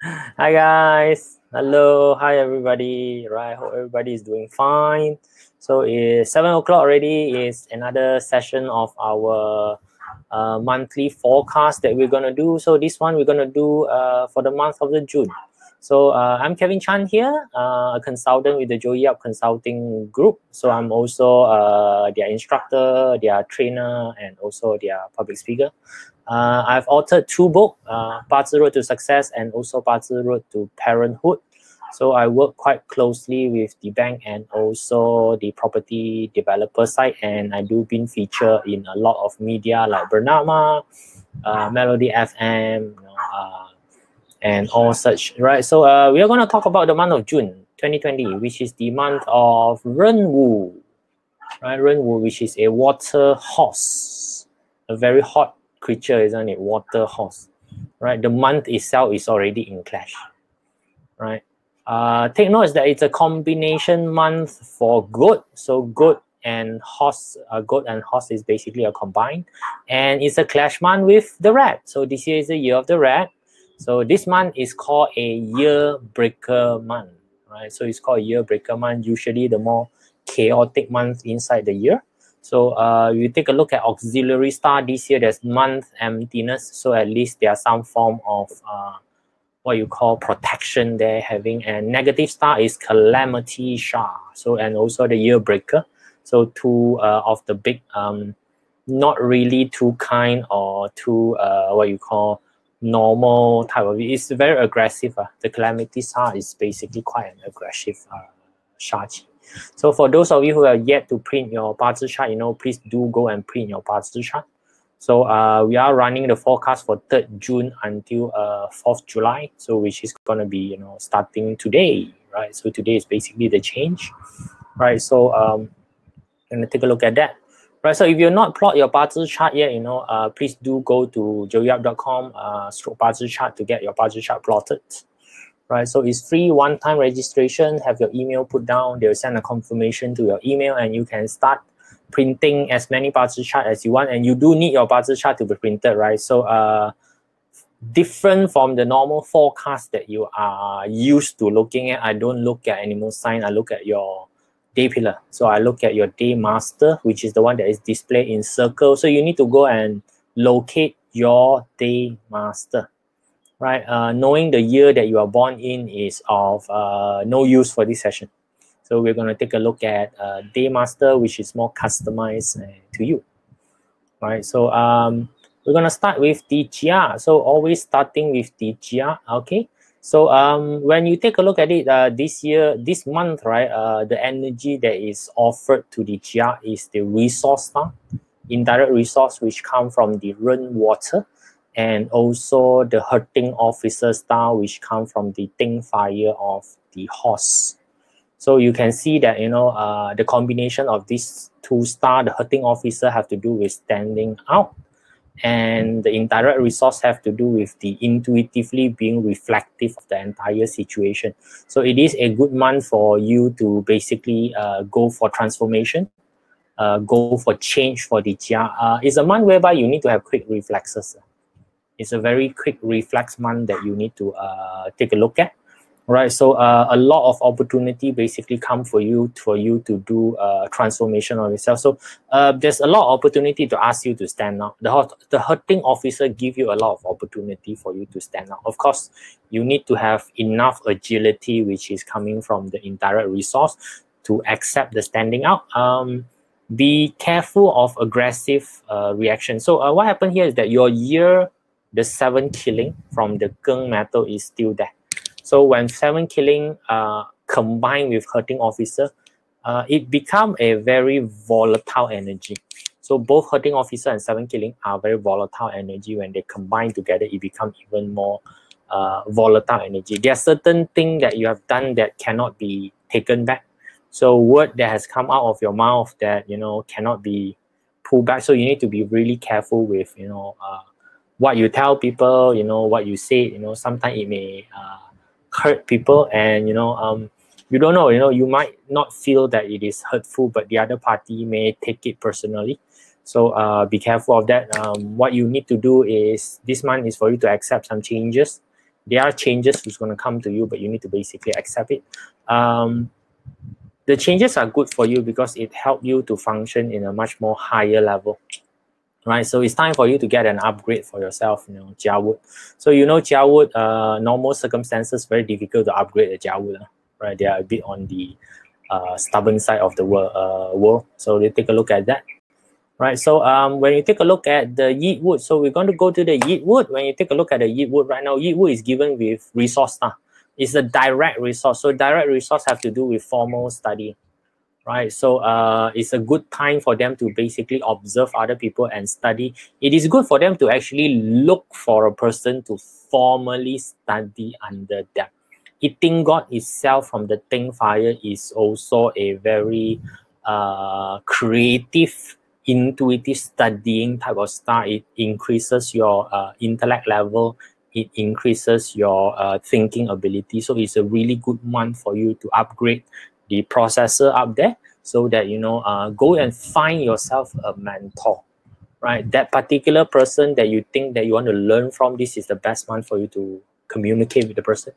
Hi guys. Hello. Hi everybody. Right. Hope everybody is doing fine. So it's seven o'clock already. Is another session of our uh, monthly forecast that we're gonna do. So this one we're gonna do uh, for the month of the June. So uh, I'm Kevin Chan here, uh, a consultant with the Joey Yap Consulting Group. So I'm also uh, their instructor, their trainer, and also their public speaker. Uh, I've authored two books, uh, Bazi Road to Success and also Bazi Road to Parenthood. So I work quite closely with the bank and also the property developer side, and I do been featured in a lot of media like Bernama, uh, Melody FM, uh, and all such. Right. So uh, we are going to talk about the month of June 2020, which is the month of Renwu. Right, Renwu, which is a water horse, a very hot creature, isn't it? Water horse, right? The month itself is already in clash, right? Uh, take note that it's a combination month for goat. So goat and horse, uh, goat and horse is basically a combined. and it's a clash month with the rat. So this year is the year of the rat. So this month is called a year breaker month, right? So it's called a year breaker month. Usually the more chaotic month inside the year. So uh, you take a look at auxiliary star this year, there's month emptiness. So at least there's some form of uh, what you call protection they're having. And negative star is calamity star. So and also the year breaker. So two uh, of the big, um, not really too kind or too uh, what you call normal type of. It's very aggressive. Uh. The calamity star is basically quite an aggressive uh, shard. So for those of you who are yet to print your Bazi chart, you know, please do go and print your Bazi chart. So uh, we are running the forecast for 3rd June until uh, 4th July. So which is going to be, you know, starting today, right? So today is basically the change, right? So um, going to take a look at that. Right, so if you're not plot your Bazi chart yet, you know, uh, please do go to joeyyap.com uh, stroke Bazi chart to get your Bazi chart plotted right? So it's free one-time registration. Have your email put down. They'll send a confirmation to your email, and you can start printing as many Bazi chart as you want. And you do need your Bazi chart to be printed, right? So uh, different from the normal forecast that you are used to looking at. I don't look at animal sign. I look at your day pillar. So I look at your day master, which is the one that is displayed in circle. So you need to go and locate your day master right? Uh, knowing the year that you are born in is of uh, no use for this session. So we're going to take a look at uh, Daymaster, which is more customized uh, to you, right? So um, we're going to start with the Jia. So always starting with the Jia, okay? So um, when you take a look at it uh, this year, this month, right, uh, the energy that is offered to the Jia is the resource star, indirect resource, which come from the rain water and also the hurting officer style which come from the Ting fire of the horse. So you can see that you know uh, the combination of these two star, the hurting officer have to do with standing out, and the indirect resource have to do with the intuitively being reflective of the entire situation. So it is a good month for you to basically uh, go for transformation, uh, go for change for the Jia. Uh, it's a month whereby you need to have quick reflexes it's a very quick reflex month that you need to uh, take a look at. Right so uh, a lot of opportunity basically come for you for you to do uh, transformation of yourself. So uh, there's a lot of opportunity to ask you to stand out. The, the hurting officer give you a lot of opportunity for you to stand out. Of course you need to have enough agility which is coming from the indirect resource to accept the standing out. Um, be careful of aggressive uh, reaction. So uh, what happened here is that your year the seven killing from the Geng metal is still there. So when seven killing uh, combined with hurting officer, uh, it become a very volatile energy. So both hurting officer and seven killing are very volatile energy. When they combine together, it becomes even more uh, volatile energy. There are certain things that you have done that cannot be taken back. So word that has come out of your mouth that you know cannot be pulled back. So you need to be really careful with you know uh, what you tell people, you know, what you say, you know, sometimes it may uh, hurt people and, you know, um, you don't know, you know, you might not feel that it is hurtful, but the other party may take it personally. So uh, be careful of that. Um, what you need to do is this month is for you to accept some changes, there are changes who's going to come to you, but you need to basically accept it. Um, the changes are good for you because it help you to function in a much more higher level right? So it's time for you to get an upgrade for yourself, you know, Jiawood. So you know Jiawood, uh, normal circumstances, very difficult to upgrade a Jiawood, right? They are a bit on the uh, stubborn side of the world, uh, world. So they take a look at that. Right, so um, when you take a look at the Yi wood, so we're going to go to the Yi wood. When you take a look at the Yi wood right now, Yi wood is given with resource star. It's a direct resource. So direct resource have to do with formal study right? So uh, it's a good time for them to basically observe other people and study. It is good for them to actually look for a person to formally study under them. Eating God itself from the Ding fire is also a very uh, creative, intuitive studying type of star. It increases your uh, intellect level. It increases your uh, thinking ability. So it's a really good one for you to upgrade the processor up there so that you know uh, go and find yourself a mentor right? That particular person that you think that you want to learn from this is the best one for you to communicate with the person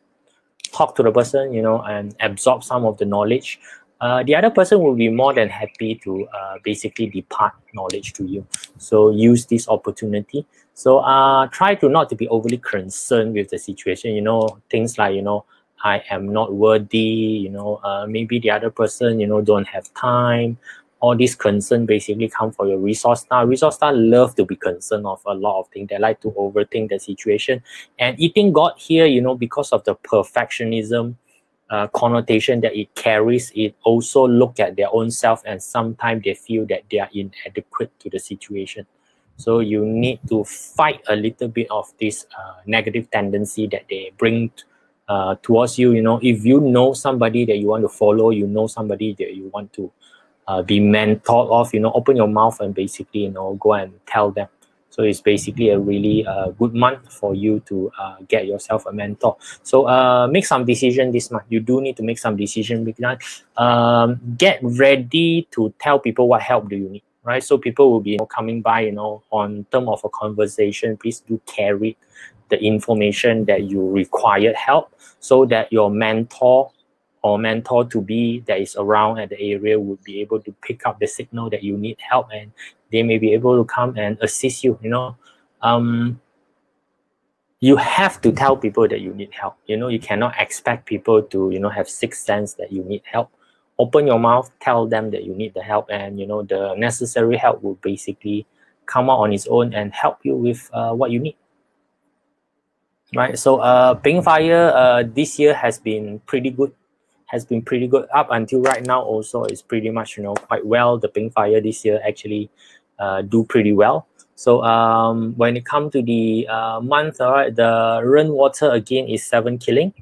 talk to the person you know and absorb some of the knowledge. Uh, the other person will be more than happy to uh, basically depart knowledge to you. So use this opportunity. So uh, try to not to be overly concerned with the situation you know things like you know I am not worthy, you know, uh, maybe the other person, you know, don't have time. All these concern basically come for your resource star. Resource star love to be concerned of a lot of things. They like to overthink the situation. And eating God here, you know, because of the perfectionism uh, connotation that it carries, it also look at their own self and sometimes they feel that they are inadequate to the situation. So you need to fight a little bit of this uh, negative tendency that they bring uh, towards you. You know, if you know somebody that you want to follow, you know somebody that you want to uh, be mentored of, you know, open your mouth and basically, you know, go and tell them. So it's basically a really uh, good month for you to uh, get yourself a mentor. So uh, make some decision this month. You do need to make some decision because um, get ready to tell people what help do you need, right? So people will be you know, coming by, you know, on term of a conversation. Please do carry the information that you require help so that your mentor or mentor to be that is around at the area would be able to pick up the signal that you need help and they may be able to come and assist you you know. Um, you have to tell people that you need help you know. You cannot expect people to you know have sixth sense that you need help. Open your mouth tell them that you need the help and you know the necessary help will basically come out on its own and help you with uh, what you need right? So uh, Bing Fire uh, this year has been pretty good, has been pretty good up until right now. Also, is pretty much you know quite well. The Bing Fire this year actually uh, do pretty well. So um, when it comes to the uh, month, all right, the Ren Water again is seven killing.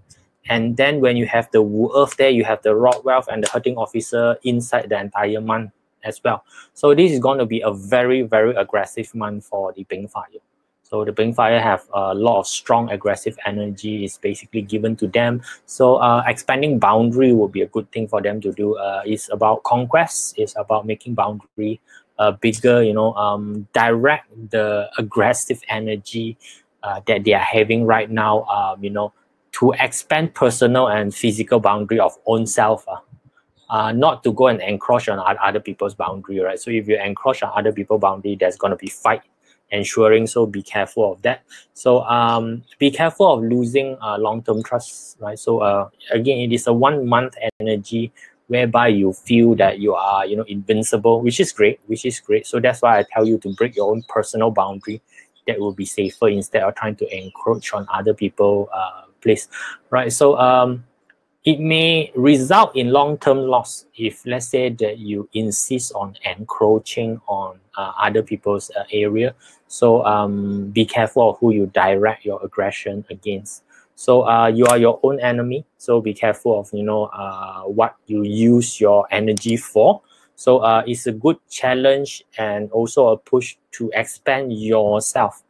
And then when you have the Wu Earth there, you have the Rob Wealth and the Hurting Officer inside the entire month as well. So this is going to be a very, very aggressive month for the Bing Fire. So the Bing Fire have a lot of strong aggressive energy is basically given to them. So uh, expanding boundary would be a good thing for them to do. Uh, it's about conquest. It's about making boundary uh, bigger. You know, um, direct the aggressive energy uh, that they are having right now. Um, you know, to expand personal and physical boundary of own self. Uh, uh, not to go and encroach on other people's boundary, right? So if you encroach on other people's boundary, there's going to be fight ensuring so be careful of that. So um be careful of losing uh, long-term trust right? So uh again it is a one month energy whereby you feel that you are you know invincible which is great which is great. So that's why i tell you to break your own personal boundary that will be safer instead of trying to encroach on other people uh place right? So um it may result in long-term loss if let's say that you insist on encroaching on uh, other people's uh, area so um, be careful of who you direct your aggression against. So uh, you are your own enemy. So be careful of you know uh, what you use your energy for. So uh, it's a good challenge and also a push to expand yourself,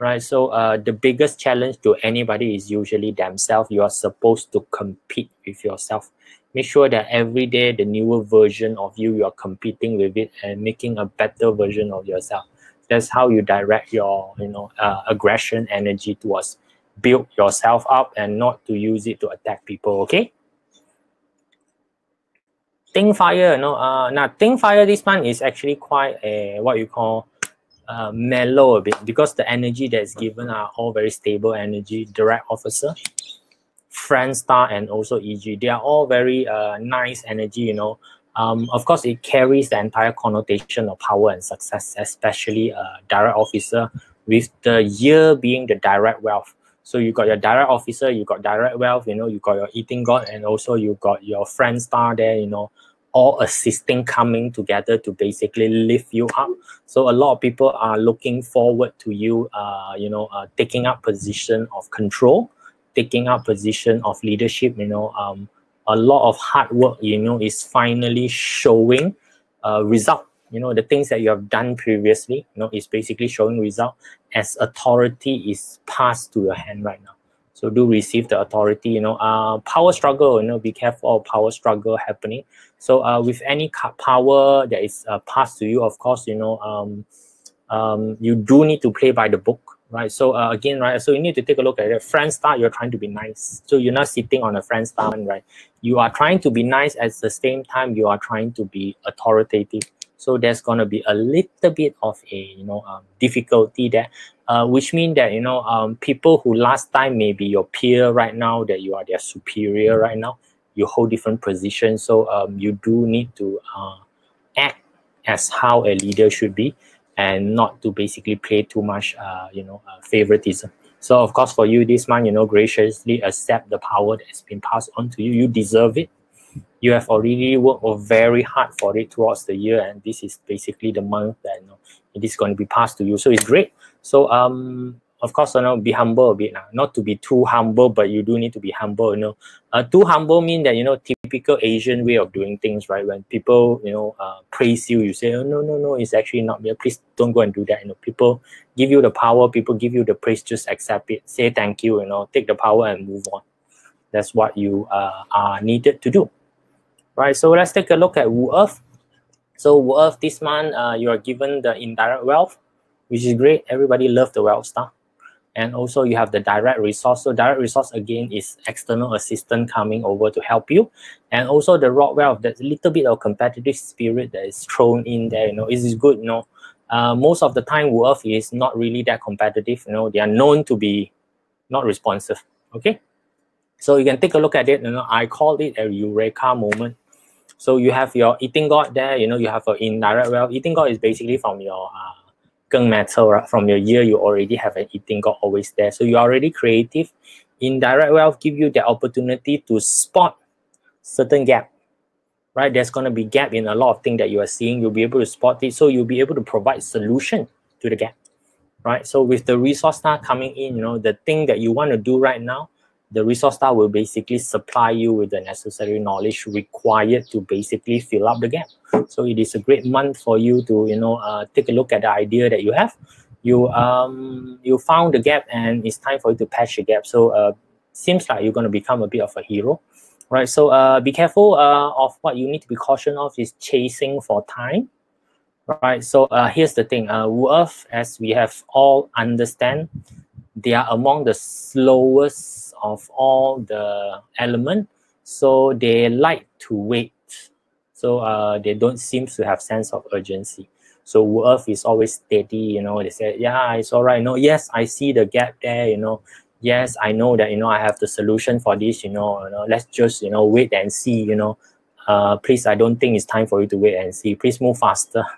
right? So uh, the biggest challenge to anybody is usually themselves. You are supposed to compete with yourself. Make sure that every day the newer version of you, you are competing with it and making a better version of yourself that's how you direct your you know uh, aggression energy towards build yourself up and not to use it to attack people okay Ding Fire, no, uh, now Ding Fire this one is actually quite a what you call uh, mellow a bit because the energy that's given are all very stable energy. Direct Officer, Friend Star, and also EG. They are all very uh, nice energy, you know. Um, of course, it carries the entire connotation of power and success, especially uh, Direct Officer, with the year being the direct wealth. So you got your direct officer, you got direct wealth, you know, you got your eating god, and also you got your friend star there, you know, all assisting coming together to basically lift you up. So a lot of people are looking forward to you, uh, you know, uh, taking up position of control, taking up position of leadership. You know, um, a lot of hard work, you know, is finally showing uh, result. You know the things that you have done previously you know is basically showing result as authority is passed to your hand right now. So do receive the authority you know uh power struggle you know be careful of power struggle happening. So uh with any power that is uh, passed to you of course you know um um you do need to play by the book right? So uh, again right so you need to take a look at it. Friend star you're trying to be nice. So you're not sitting on a friend star right? You are trying to be nice at the same time you are trying to be authoritative. So there's going to be a little bit of a you know um, difficulty there, uh, which means that you know um, people who last time may be your peer right now that you are their superior right now, you hold different positions. So um, you do need to uh, act as how a leader should be, and not to basically play too much uh, you know uh, favoritism. So of course for you this month, you know graciously accept the power that's been passed on to you. You deserve it you have already worked very hard for it towards the year and this is basically the month that you know, it is going to be passed to you so it's great so um of course you know be humble a bit now not to be too humble but you do need to be humble you know uh, too humble mean that you know typical asian way of doing things right when people you know uh, praise you you say oh no no no it's actually not me please don't go and do that you know people give you the power people give you the praise just accept it say thank you you know take the power and move on that's what you uh, are needed to do right? So let's take a look at Wu Earth. So Wu Earth this month, uh, you are given the indirect wealth, which is great. Everybody love the wealth stuff. And also you have the direct resource. So direct resource again is external assistant coming over to help you. And also the rob wealth, there's a little bit of competitive spirit that is thrown in there. You know, it is good, you know. Uh, most of the time Earth is not really that competitive. You know, they are known to be not responsive. Okay. So you can take a look at it. You know, I call it a eureka moment so you have your eating god there, you know, you have an indirect wealth. Eating god is basically from your uh, Geng metal, right? From your year, you already have an eating god always there. So you're already creative. Indirect wealth give you the opportunity to spot certain gap, right? There's going to be gap in a lot of things that you are seeing. You'll be able to spot it. So you'll be able to provide solution to the gap, right? So with the resource star coming in, you know, the thing that you want to do right now, the resource star will basically supply you with the necessary knowledge required to basically fill up the gap. So it is a great month for you to, you know, uh, take a look at the idea that you have. You um you found the gap and it's time for you to patch the gap. So uh, seems like you're going to become a bit of a hero, right? So uh, be careful uh, of what you need to be cautioned of is chasing for time, right? So uh, here's the thing, uh, Earth, as we have all understand, they are among the slowest of all the element so they like to wait. So uh, they don't seem to have sense of urgency. So earth is always steady you know they say yeah it's all right no yes i see the gap there you know. Yes i know that you know i have the solution for this you know, you know let's just you know wait and see you know. Uh, please i don't think it's time for you to wait and see. Please move faster.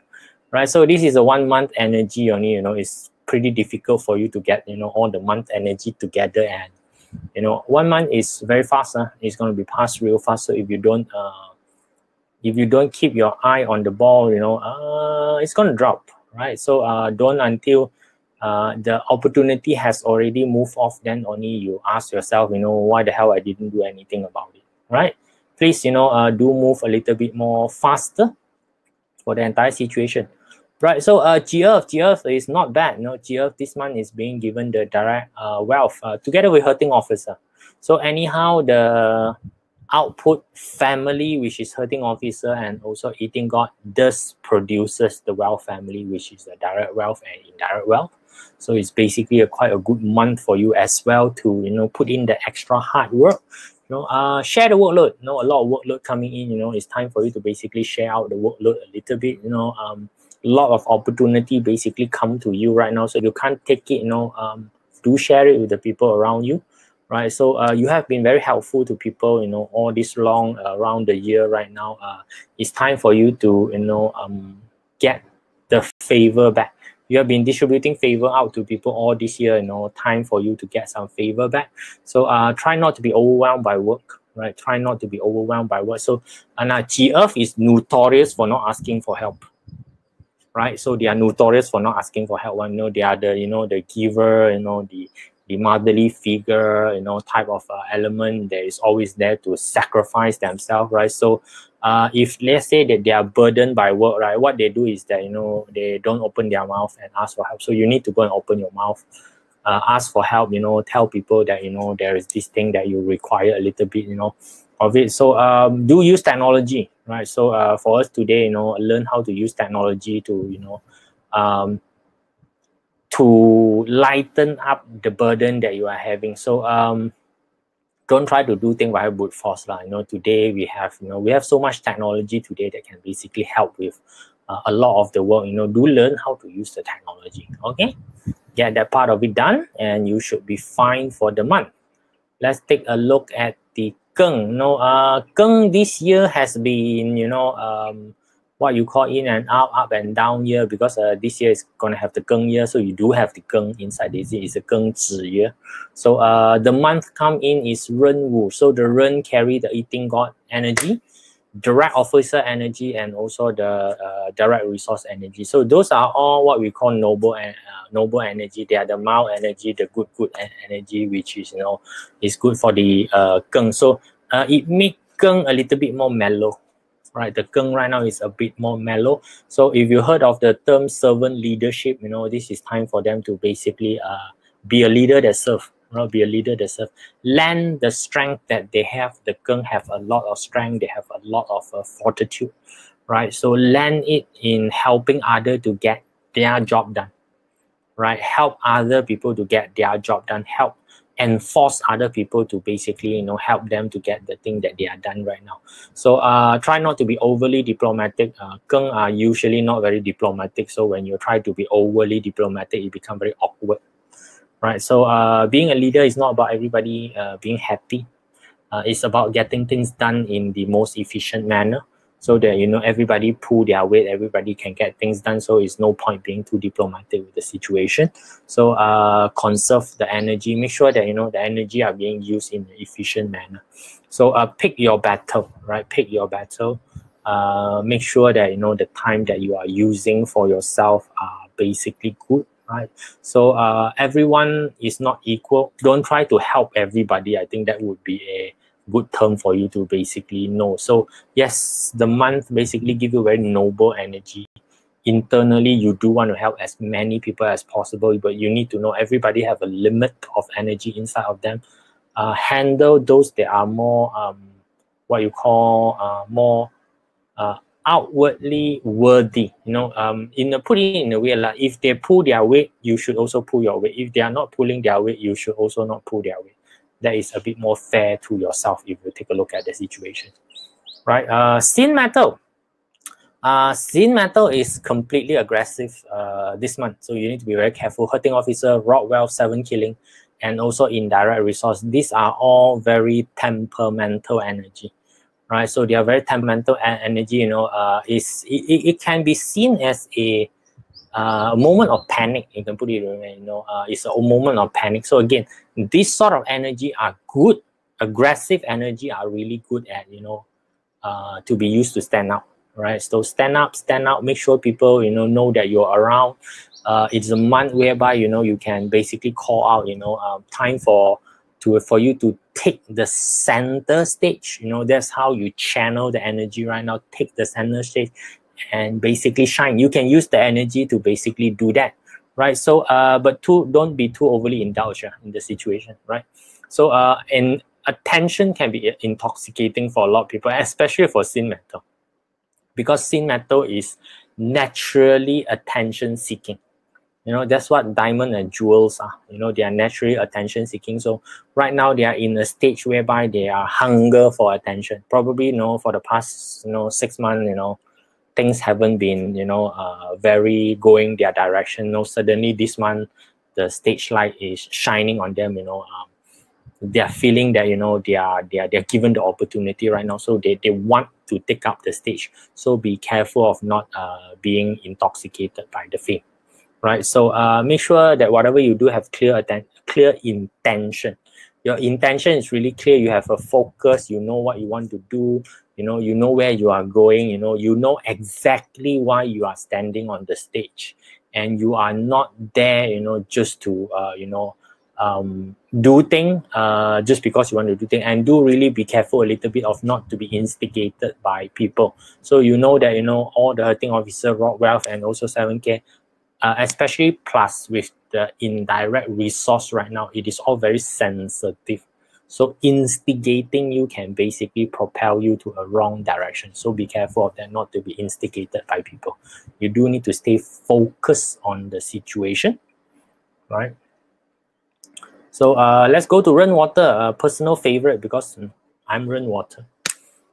Right? So this is a one month energy only you know it's pretty difficult for you to get you know all the month energy together and you know one month is very fast uh, it's going to be passed real fast. So if you don't uh, if you don't keep your eye on the ball you know uh, it's going to drop right? So uh, don't until uh, the opportunity has already moved off then only you ask yourself you know why the hell i didn't do anything about it right? Please you know uh, do move a little bit more faster for the entire situation Right. So uh, GF, GF is not bad. Know, GF this month is being given the direct uh, wealth uh, together with hurting officer. So anyhow, the output family, which is hurting officer and also eating god, does produces the wealth family, which is the direct wealth and indirect wealth. So it's basically a quite a good month for you as well to you know put in the extra hard work. You know, uh, share the workload. You know, a lot of workload coming in. You know, it's time for you to basically share out the workload a little bit. You know, um, lot of opportunity basically come to you right now. So you can't take it. You know, um, do share it with the people around you right? So uh, you have been very helpful to people, you know, all this long uh, around the year right now. Uh, it's time for you to, you know, um, get the favor back. You have been distributing favor out to people all this year, you know, time for you to get some favor back. So uh, try not to be overwhelmed by work, right? Try not to be overwhelmed by work. So and uh, Ji Earth is notorious for not asking for help right? So they are notorious for not asking for help. You know, they are the you know the giver, you know the the motherly figure, you know, type of uh, element that is always there to sacrifice themselves, right? So, uh, if let's say that they are burdened by work, right, what they do is that you know they don't open their mouth and ask for help. So you need to go and open your mouth, uh, ask for help. You know, tell people that you know there is this thing that you require a little bit, you know, of it. So um, do use technology, right? So uh, for us today, you know, learn how to use technology to you know. Um, to lighten up the burden that you are having. So um, don't try to do things by brute force. Lah. You know, today we have, you know, we have so much technology today that can basically help with uh, a lot of the work. You know, do learn how to use the technology. Okay, get that part of it done, and you should be fine for the month. Let's take a look at the Geng. You know, uh, this year has been, you know, um, what you call in and out, up and down year because uh, this year is going to have the Geng year. So you do have the Geng inside this year. It's a Geng Zi year. So uh, the month come in is Ren Wu. So the Ren carry the eating god energy, direct officer energy, and also the uh, direct resource energy. So those are all what we call noble and uh, noble energy. They are the mild energy, the good good energy, which is you know is good for the uh. So uh, it make Geng a little bit more mellow right? The Geng right now is a bit more mellow. So if you heard of the term servant leadership, you know, this is time for them to basically uh, be a leader that serve, know, be a leader that serve. Lend the strength that they have. The Geng have a lot of strength. They have a lot of uh, fortitude, right? So lend it in helping other to get their job done, right? Help other people to get their job done. Help and force other people to basically you know help them to get the thing that they are done right now so uh, try not to be overly diplomatic uh, Geng are usually not very diplomatic so when you try to be overly diplomatic it become very awkward right so uh, being a leader is not about everybody uh, being happy. Uh, it's about getting things done in the most efficient manner so that you know everybody pull their weight everybody can get things done so it's no point being too diplomatic with the situation. So uh conserve the energy make sure that you know the energy are being used in an efficient manner. So uh pick your battle right? Pick your battle. Uh make sure that you know the time that you are using for yourself are basically good right so uh everyone is not equal don't try to help everybody i think that would be a good term for you to basically know. So yes, the month basically give you very noble energy. Internally, you do want to help as many people as possible, but you need to know everybody have a limit of energy inside of them. Uh, handle those that are more um, what you call uh, more uh, outwardly worthy. You know, um, in a, put it in a way like if they pull their weight, you should also pull your weight. If they are not pulling their weight, you should also not pull their weight that is a bit more fair to yourself if you take a look at the situation. Right? Uh, Xin metal. Uh, Xin metal is completely aggressive uh, this month. So you need to be very careful. Hurting officer, Rob Wealth, seven killing, and also indirect resource. These are all very temperamental energy. Right? So they are very temperamental and energy, you know, uh, is it, it can be seen as a uh, moment of panic. You can put it, you know, uh, it's a moment of panic. So again, this sort of energy are good. Aggressive energy are really good at, you know, uh, to be used to stand up, right? So stand up, stand out. Make sure people, you know, know that you're around. Uh, it's a month whereby you know you can basically call out, you know, um, time for to for you to take the center stage. You know, that's how you channel the energy right now. Take the center stage and basically shine. You can use the energy to basically do that, right? So, uh, but too, don't be too overly indulged uh, in the situation, right? So, uh, and attention can be intoxicating for a lot of people, especially for Xin metal, because Xin metal is naturally attention seeking. You know that's what diamond and jewels are. You know they are naturally attention seeking. So right now they are in a stage whereby they are hunger for attention. Probably you know for the past you know six months you know things haven't been you know uh, very going their direction. You know suddenly this month the stage light is shining on them you know um, they are feeling that you know they are they are they're given the opportunity right now. So they, they want to take up the stage. So be careful of not uh, being intoxicated by the fame right? So uh, make sure that whatever you do have clear clear intention. Your intention is really clear. You have a focus. You know what you want to do. You know you know where you are going. You know you know exactly why you are standing on the stage. And you are not there you know just to uh, you know um, do thing uh, just because you want to do thing. And do really be careful a little bit of not to be instigated by people. So you know that you know all the hurting officer rob wealth and also 7k uh, especially plus with the indirect resource right now it is all very sensitive so instigating you can basically propel you to a wrong direction so be careful of that not to be instigated by people you do need to stay focused on the situation right so uh, let's go to Ren Water, a personal favorite because I'm Ren Water.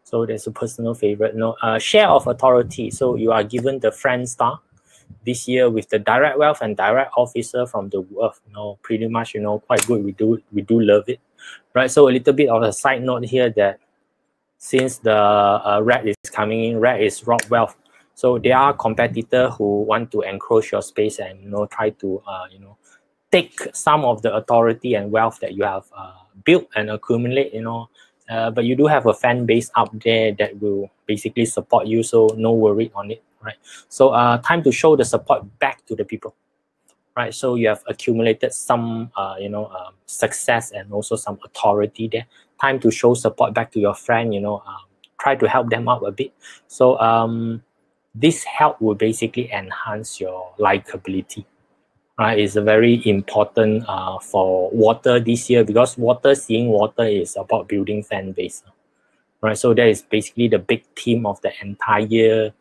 So there's a personal favorite. No, uh, share of authority. So you are given the friend star this year with the direct wealth and direct officer from the wealth. You know, pretty much, you know, quite good. We do we do love it, right? So a little bit of a side note here that since the uh, red is coming in, red is rob wealth. So there are competitor who want to encroach your space and you know try to uh, you know take some of the authority and wealth that you have uh, built and accumulate, you know, uh, but you do have a fan base up there that will basically support you, so no worry on it, right? So uh, time to show the support back to the people, right? So you have accumulated some, uh, you know, um, success and also some authority there. Time to show support back to your friend, you know, um, try to help them out a bit. So um, this help will basically enhance your likability right, is very important uh, for water this year because water, seeing water is about building fan base. Right, so that is basically the big theme of the entire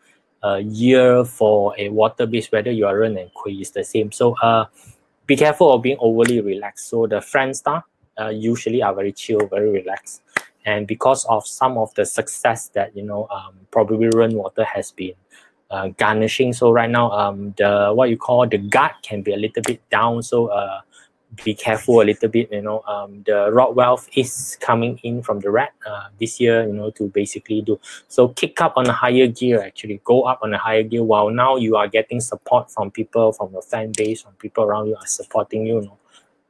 uh, year for a water base, whether you are Ren and Kui is the same. So uh, be careful of being overly relaxed. So the friend star uh, usually are very chill, very relaxed. And because of some of the success that, you know, um, probably Ren water has been uh, garnishing. So right now, um, the what you call the guard can be a little bit down. So uh, be careful a little bit. You know, um, the rob wealth is coming in from the red uh, this year. You know, to basically do so kick up on a higher gear. Actually, go up on a higher gear. While now you are getting support from people, from your fan base, from people around you are supporting you. you know,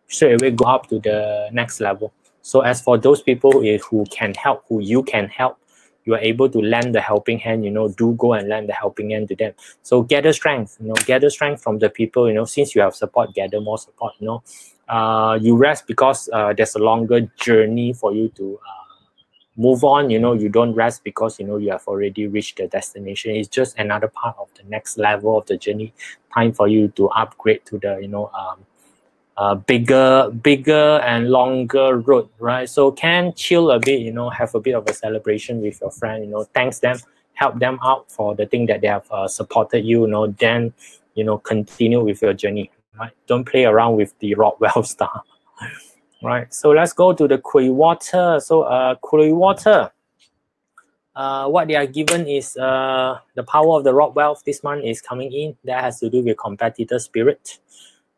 straight away go up to the next level. So as for those people who can help, who you can help, you are able to lend the helping hand you know do go and lend the helping hand to them so gather strength you know gather strength from the people you know since you have support gather more support you know uh, you rest because uh, there's a longer journey for you to uh, move on. You know you don't rest because you know you have already reached the destination. It's just another part of the next level of the journey. Time for you to upgrade to the you know um, uh, bigger, bigger and longer road, right? So can chill a bit, you know, have a bit of a celebration with your friend, you know, thanks them, help them out for the thing that they have uh, supported you, you know, then, you know, continue with your journey, right? Don't play around with the rob wealth star, right? So let's go to the Kui water. So uh, Kui water, uh, what they are given is uh, the power of the rob wealth this month is coming in. That has to do with competitor spirit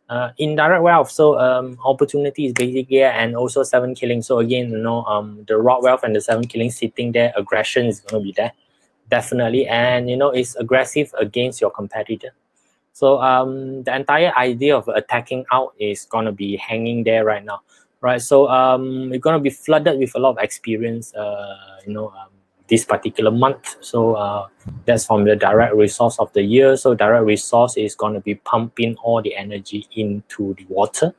uh, indirect wealth so um opportunity is basic basically and also seven killing so again you know um the rob wealth and the seven killing sitting there aggression is going to be there definitely and you know it's aggressive against your competitor so um the entire idea of attacking out is going to be hanging there right now right so um you're going to be flooded with a lot of experience uh you know um, this particular month. So uh, that's from the direct resource of the year. So direct resource is going to be pumping all the energy into the water.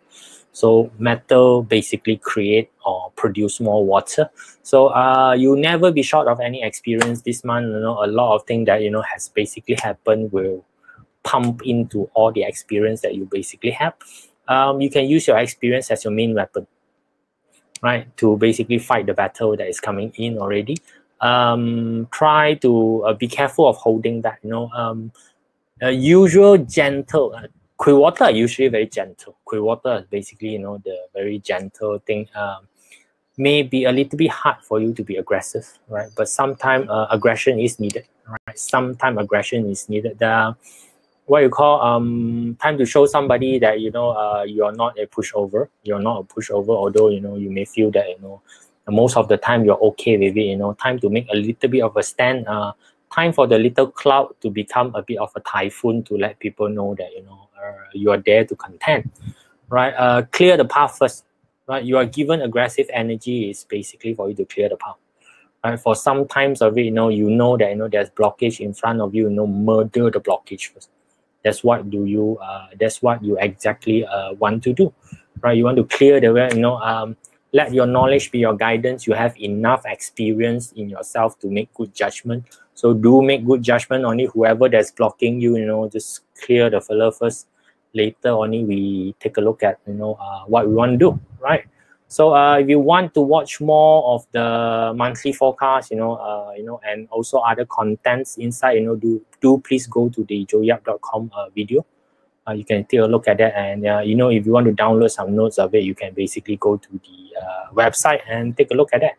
So metal basically create or produce more water. So uh, you never be short of any experience this month. You know, a lot of things that you know has basically happened will pump into all the experience that you basically have. Um, you can use your experience as your main weapon, right? To basically fight the battle that is coming in already um, try to uh, be careful of holding back. You know, um, usual gentle, uh, cool water are usually very gentle. Cool water is basically, you know, the very gentle thing. Um, may be a little bit hard for you to be aggressive, right? But sometimes uh, aggression is needed, right? Sometimes aggression is needed. The what you call um time to show somebody that you know uh, you are not a pushover. You're not a pushover, although you know you may feel that you know most of the time you're okay with it. You know, time to make a little bit of a stand. Uh, time for the little cloud to become a bit of a typhoon to let people know that you know uh, you are there to contend, right? Uh, clear the path first, right? You are given aggressive energy is basically for you to clear the path. Right? For some times of it, you know, you know that you know there's blockage in front of you. You know, murder the blockage first. That's what do you. Uh, that's what you exactly uh, want to do, right? You want to clear the way. You know, um, let your knowledge be your guidance. You have enough experience in yourself to make good judgment. So do make good judgment on it. Whoever that's blocking you, you know, just clear the filler first. Later only we take a look at, you know, uh, what we want to do, right? So uh, if you want to watch more of the monthly forecast, you know, uh, you know, and also other contents inside, you know, do do please go to the joeyyap.com uh, video uh, you can take a look at that. And uh, you know, if you want to download some notes of it, you can basically go to the uh, website and take a look at that.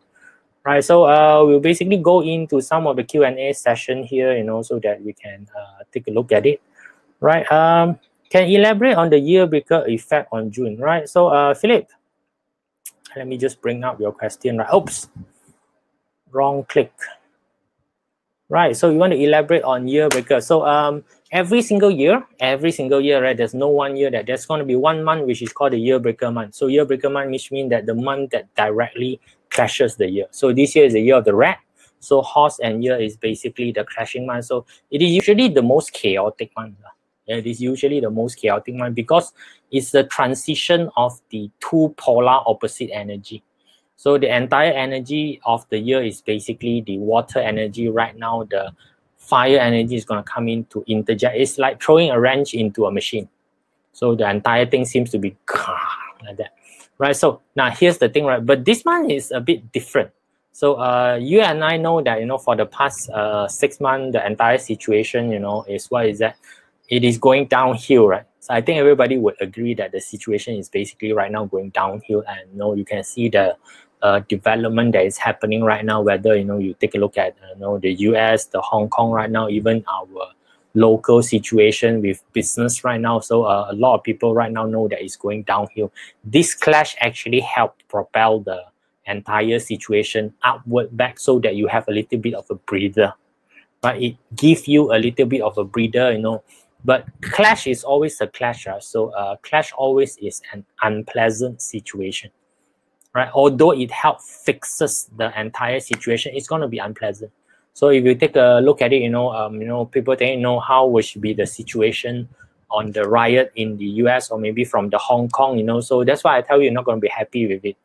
Right. So uh, we'll basically go into some of the Q and A session here, you know, so that we can uh, take a look at it. Right. Um, can elaborate on the year breaker effect on June. Right. So uh, Philip, let me just bring up your question. Right. Oops. Wrong click. Right. So you want to elaborate on year breaker. So um, every single year, every single year, right? There's no one year that there's going to be one month which is called the year breaker month. So year breaker month which means that the month that directly clashes the year. So this year is the year of the rat. So horse and year is basically the clashing month. So it is usually the most chaotic month. It is usually the most chaotic one because it's the transition of the two polar opposite energy. So the entire energy of the year is basically the water energy right now, the fire energy is going to come in to interject. It's like throwing a wrench into a machine. So the entire thing seems to be like that, right? So now here's the thing, right? But this one is a bit different. So uh, you and I know that, you know, for the past uh, six months, the entire situation, you know, is what is that? It is going downhill, right? So I think everybody would agree that the situation is basically right now going downhill. And you know, you can see the uh, development that is happening right now. Whether you know you take a look at uh, you know the U.S., the Hong Kong right now, even our local situation with business right now. So uh, a lot of people right now know that it's going downhill. This clash actually helped propel the entire situation upward back so that you have a little bit of a breather. But it gives you a little bit of a breather, you know. But clash is always a clash, right? So uh, clash always is an unpleasant situation right? Although it helps fixes the entire situation, it's going to be unpleasant. So if you take a look at it, you know, um, you know, people don't know how would be the situation on the riot in the U.S. or maybe from the Hong Kong, you know. So that's why I tell you, you're not going to be happy with it.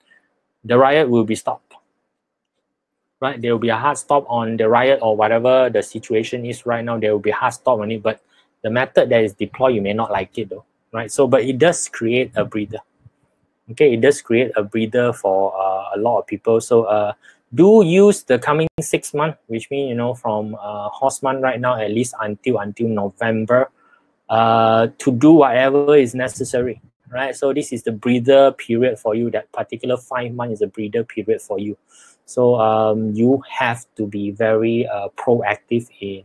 The riot will be stopped, right? There will be a hard stop on the riot or whatever the situation is right now. There will be a hard stop on it, but the method that is deployed, you may not like it though, right? So, but it does create a breather. Okay it does create a breather for uh, a lot of people. So uh, do use the coming six months which means you know from uh, horse month right now at least until until november uh, to do whatever is necessary right? So this is the breather period for you. That particular five months is a breather period for you. So um, you have to be very uh, proactive in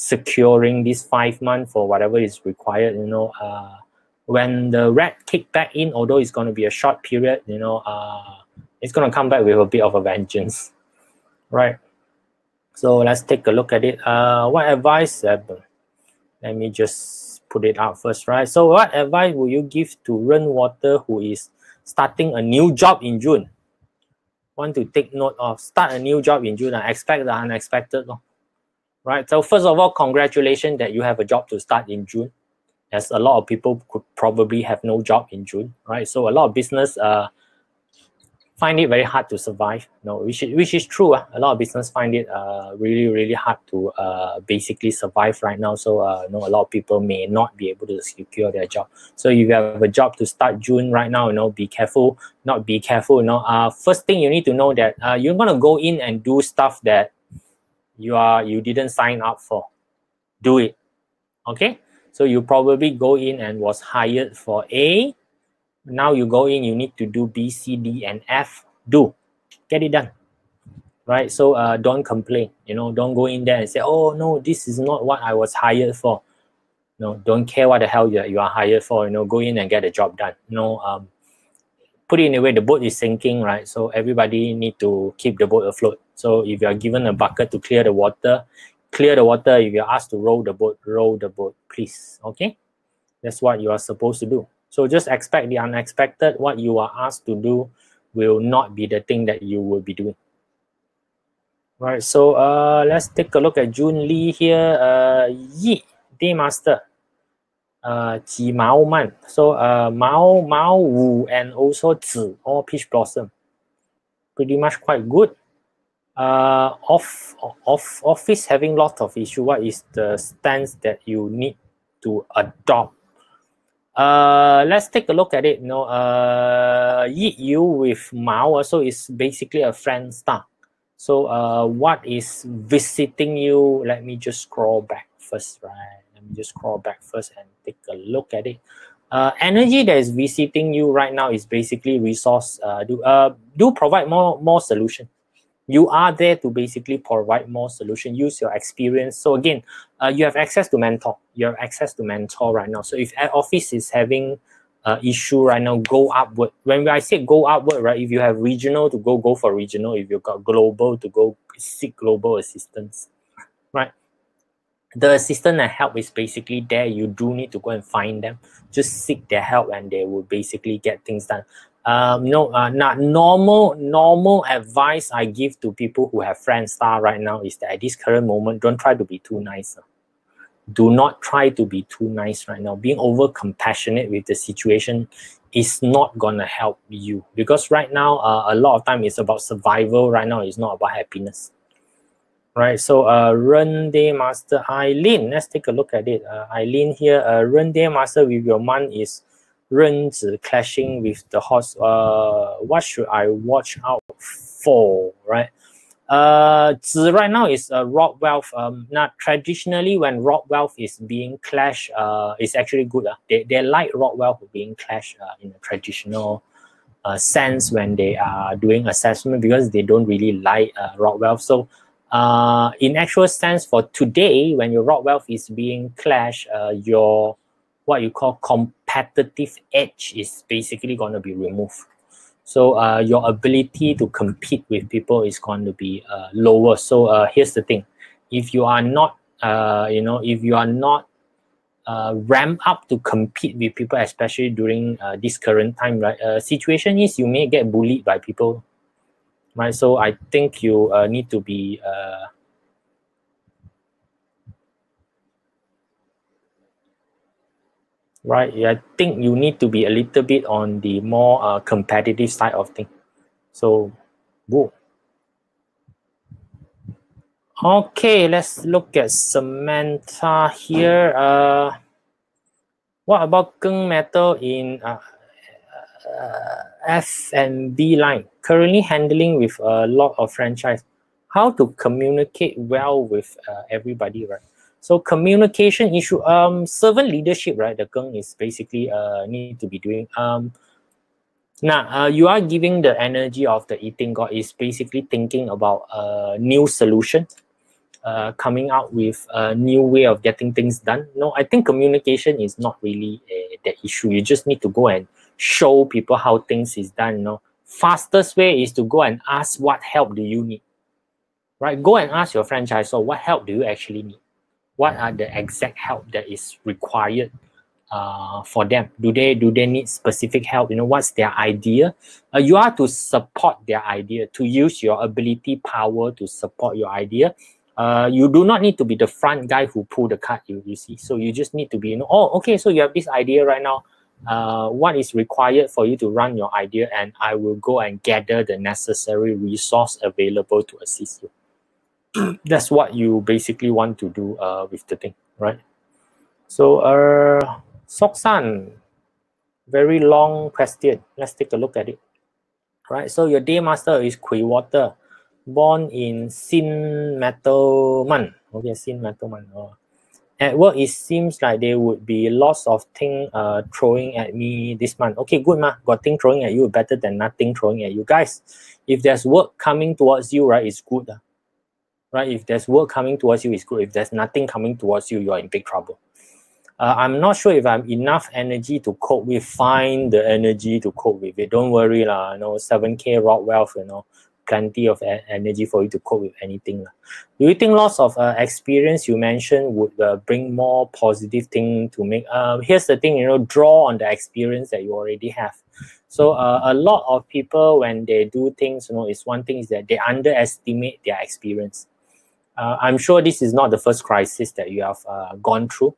securing this five months for whatever is required you know uh, when the rat kick back in, although it's going to be a short period, you know, uh, it's going to come back with a bit of a vengeance, right? So let's take a look at it. Uh, what advice? Uh, let me just put it out first, right? So what advice will you give to Ren Water who is starting a new job in June? Want to take note of start a new job in June and expect the unexpected, right? So first of all, congratulations that you have a job to start in June as a lot of people could probably have no job in June, right? So a lot of business uh, find it very hard to survive. no, which is, which is true. Uh. A lot of business find it uh, really really hard to uh, basically survive right now. So uh, you know, a lot of people may not be able to secure their job. So if you have a job to start June right now, you know, be careful. Not be careful. You know, uh, first thing you need to know that uh, you're gonna go in and do stuff that you are you didn't sign up for. Do it, okay? So you probably go in and was hired for A. Now you go in, you need to do B, C, D, and F. Do get it done, right? So uh, don't complain. You know, don't go in there and say, "Oh no, this is not what I was hired for." No, don't care what the hell you are, you are hired for. You know, go in and get the job done. you no, um, put it in a way the boat is sinking, right? So everybody need to keep the boat afloat. So if you are given a bucket to clear the water, clear the water. If you're asked to row the boat, row the boat, please. Okay? That's what you are supposed to do. So just expect the unexpected. What you are asked to do will not be the thing that you will be doing. Right, so uh, let's take a look at June Lee here. Uh, Yi, Day Master. Uh, Mao Man. So uh, Mao, Mao Wu, and also Zi, or peach blossom. Pretty much quite good uh, off, off office having lot of issue, what is the stance that you need to adopt? Uh, let's take a look at it. You know, uh, Yi Yu with Mao so is basically a friend star. So uh, what is visiting you? Let me just scroll back first, right? Let me just scroll back first and take a look at it. Uh, energy that is visiting you right now is basically resource. Uh, do uh, do provide more more solution. You are there to basically provide more solution. Use your experience. So again uh, you have access to mentor. You have access to mentor right now. So if office is having uh, issue right now go upward. When i say go upward right if you have regional to go go for regional. If you've got global to go seek global assistance right the assistant and help is basically there you do need to go and find them just seek their help and they will basically get things done um, you know, uh, not normal normal advice I give to people who have friend star right now is that at this current moment, don't try to be too nice. Do not try to be too nice right now. Being over compassionate with the situation is not gonna help you because right now uh, a lot of time it's about survival. Right now, it's not about happiness. Right. So, uh, Ren Day Master Eileen, let's take a look at it. Uh, Eileen here, uh, Ren Day Master with your month is 认知 clashing with the horse. Uh, what should I watch out for? Right. Uh, Zi right now is a rob wealth. Um, not traditionally when rob wealth is being clashed, uh, it's actually good. Uh. They, they like rob wealth being clashed uh, in a traditional uh, sense when they are doing assessment because they don't really like uh, rob wealth. So uh, in actual sense for today, when your rob wealth is being clashed, uh, your what you call competitive edge is basically going to be removed. So uh, your ability to compete with people is going to be uh, lower. So uh, here's the thing: if you are not, uh, you know, if you are not uh, ramp up to compete with people, especially during uh, this current time, right? Situation is you may get bullied by people, right? So I think you uh, need to be uh, right? I think you need to be a little bit on the more uh, competitive side of things. So, whoa. Okay, let's look at Samantha here. Uh, what about Geng Metal in uh, uh, F and B line? Currently handling with a lot of franchise. How to communicate well with uh, everybody, right? So communication issue, um, servant leadership, right? The Geng is basically uh need to be doing. Um, now uh, you are giving the energy of the eating god is basically thinking about a new solution, uh, coming out with a new way of getting things done. No, I think communication is not really a, the issue. You just need to go and show people how things is done. You know, fastest way is to go and ask what help do you need, right? Go and ask your franchise. So what help do you actually need? what are the exact help that is required uh, for them? Do they do they need specific help? You know what's their idea? Uh, you are to support their idea to use your ability power to support your idea. Uh, you do not need to be the front guy who pull the card you, you see. So you just need to be you know oh okay so you have this idea right now uh, what is required for you to run your idea and i will go and gather the necessary resource available to assist you that's what you basically want to do uh, with the thing, right? So, uh, Soksan, very long question. Let's take a look at it. Right, so your day master is Kui Water, born in Xin Metal Man. Okay, Xin Metal Man. Oh. At work it seems like there would be lots of thing uh throwing at me this month. Okay good ma. Got thing throwing at you better than nothing throwing at you guys. If there's work coming towards you right it's good uh, right if there's work coming towards you it's good. If there's nothing coming towards you you're in big trouble. Uh, i'm not sure if i'm enough energy to cope with find the energy to cope with it. Don't worry lah you know 7k rob wealth you know plenty of energy for you to cope with anything. Do you think lots of uh, experience you mentioned would uh, bring more positive thing to make? Uh, here's the thing, you know, draw on the experience that you already have. So uh, a lot of people, when they do things, you know, is one thing is that they underestimate their experience. Uh, I'm sure this is not the first crisis that you have uh, gone through.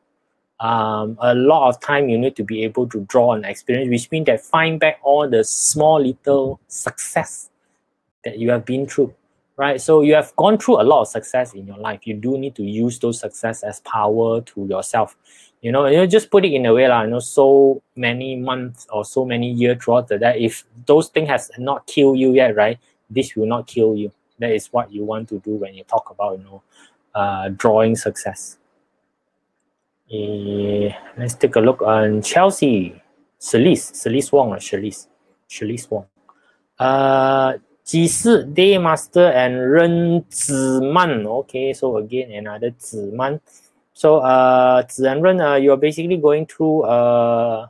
Um, a lot of time you need to be able to draw on experience, which means that find back all the small little success that you have been through right? So you have gone through a lot of success in your life. You do need to use those success as power to yourself. You know you just put it in a way like you know so many months or so many years throughout the day if those things has not killed you yet right this will not kill you. That is what you want to do when you talk about you know uh, drawing success. Uh, let's take a look on Chelsea. Celise Celise Wong or Celise? Celise Wong. Uh, 几是 Day Master and Ren Ziman. Okay, so again another Ziman. So uh Zi and Ren, uh, you're basically going through uh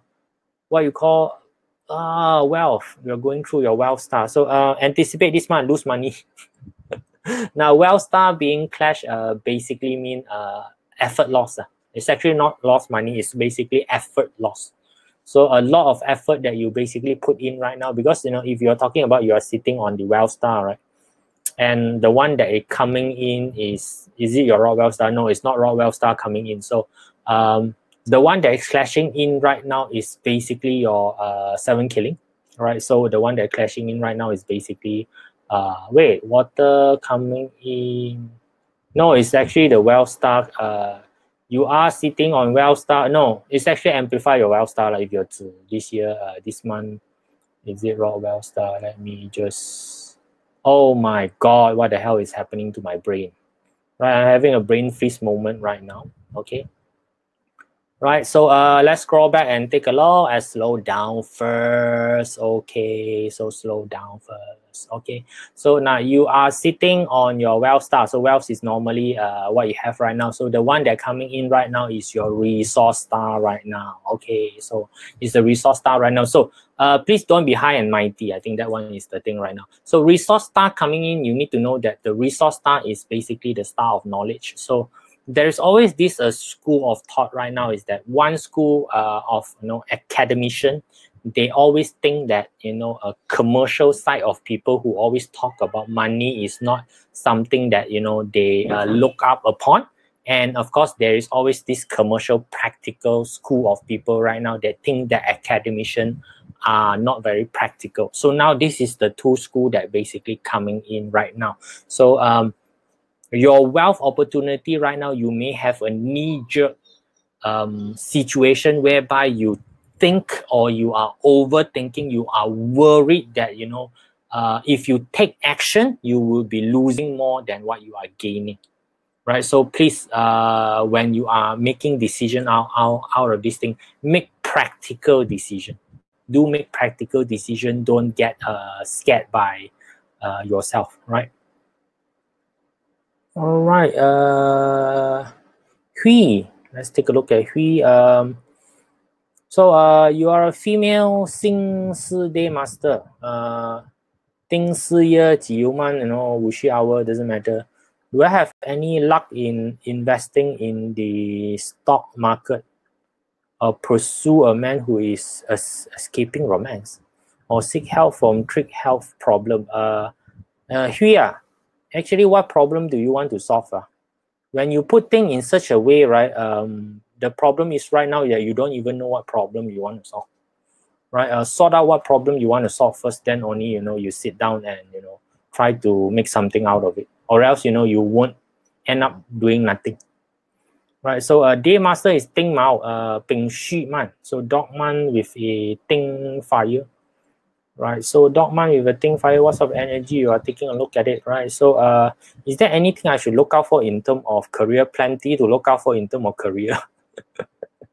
what you call uh wealth. You're going through your wealth star. So uh anticipate this month lose money. now wealth star being clash uh basically mean uh effort loss. Uh. It's actually not lost money, it's basically effort loss. So a lot of effort that you basically put in right now, because you know, if you're talking about you are sitting on the wealth star, right? And the one that is coming in is is it your wealth star? No, it's not wealth star coming in. So um, the one that is clashing in right now is basically your uh, seven killing, right? So the one that clashing in right now is basically uh, wait, water coming in. No, it's actually the wealth star uh, you are sitting on well star. No, it's actually amplify your well star. Like if you're to this year, uh, this month, is it raw well star? Let me just. Oh my God! What the hell is happening to my brain? Right, I'm having a brain freeze moment right now. Okay. Right, so uh, let's scroll back and take a look at slow down first. Okay, so slow down first. Okay, so now you are sitting on your wealth star. So wealth is normally uh, what you have right now. So the one that coming in right now is your resource star right now. Okay, so it's the resource star right now. So uh, please don't be high and mighty. I think that one is the thing right now. So resource star coming in, you need to know that the resource star is basically the star of knowledge. So there's always this uh, school of thought right now is that one school uh, of you know academician they always think that you know a commercial side of people who always talk about money is not something that you know they uh, look up upon. And of course there is always this commercial practical school of people right now that think that academician are not very practical. So now this is the two school that basically coming in right now. So um your wealth opportunity right now, you may have a knee jerk um, situation whereby you think or you are overthinking, you are worried that, you know, uh, if you take action, you will be losing more than what you are gaining. Right. So please, uh, when you are making decision out, out, out of this thing, make practical decision. Do make practical decision. Don't get uh, scared by uh, yourself. Right. All right. Uh, Hui. Let's take a look at Hui. Um, so uh, you are a female Sing Si Day Master. Uh, Ding Si Ye Ji Man, you know, Wuxi hour, doesn't matter. Do I have any luck in investing in the stock market or pursue a man who is es- escaping romance or seek help from trick health problem? Uh, uh, Hui, ah, actually what problem do you want to solve? Uh? When you put things in such a way, right, um, the problem is right now that you don't even know what problem you want to solve. Right? Uh, sort out what problem you want to solve first, then only, you know, you sit down and, you know, try to make something out of it. Or else, you know, you won't end up doing nothing. Right, so uh, day master is Ding Mao, uh, Bing Xu Man. So dog man with a Ding fire right? So dog mind with a thing fire, what sort of energy you are taking a look at it, right? So uh, is there anything I should look out for in terms of career? Plenty to look out for in terms of career.